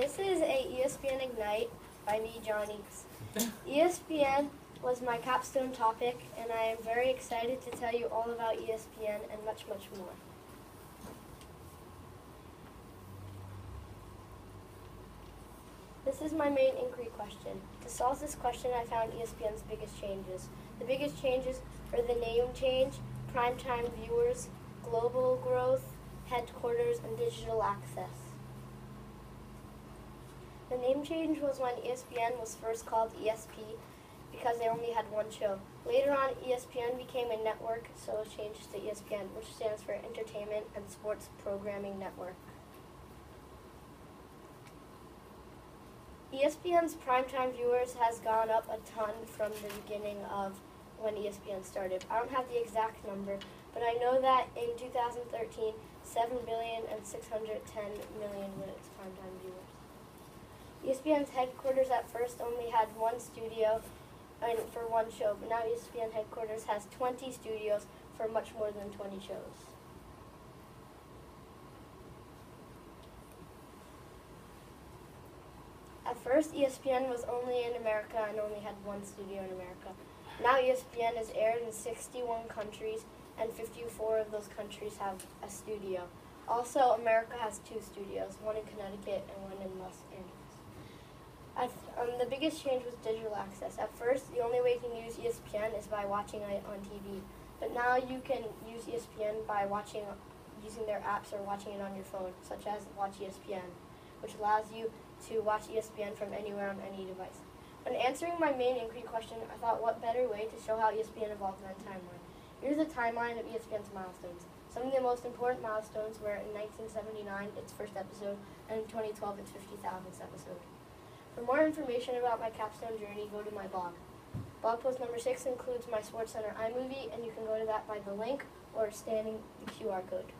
This is a ESPN Ignite by me, John Eats. ESPN was my capstone topic, and I am very excited to tell you all about ESPN and much, much more. This is my main inquiry question. To solve this question, I found ESPN's biggest changes. The biggest changes are the name change, primetime viewers, global growth, headquarters, and digital access. The name change was when ESPN was first called ESP because they only had one show. Later on, ESPN became a network, so it changed to ESPN, which stands for Entertainment and Sports Programming Network. ESPN's primetime viewers has gone up a ton from the beginning of when ESPN started. I don't have the exact number, but I know that in 2013, 7 billion and 610 million was primetime ESPN's headquarters at first only had one studio and for one show, but now ESPN headquarters has 20 studios for much more than 20 shows. At first, ESPN was only in America and only had one studio in America. Now ESPN is aired in 61 countries, and 54 of those countries have a studio. Also, America has two studios, one in Connecticut and one in Los Angeles. Biggest change was digital access. At first, the only way you can use ESPN is by watching it on TV. But now you can use ESPN by watching, using their apps or watching it on your phone, such as Watch ESPN, which allows you to watch ESPN from anywhere on any device. When answering my main inquiry question, I thought what better way to show how ESPN evolved than timeline. Here's a timeline of ESPN's milestones. Some of the most important milestones were in 1979, its first episode, and in 2012, its 50,000th episode. For more information about my capstone journey, go to my blog. Blog post number six includes my SportsCenter iMovie, and you can go to that by the link or scanning the QR code.